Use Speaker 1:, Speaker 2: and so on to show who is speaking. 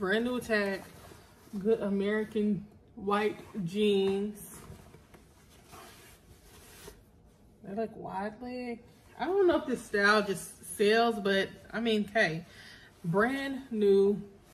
Speaker 1: brand new tag, good American white jeans. They're like wide leg. I don't know if this style just sells, but I mean, hey, Brand new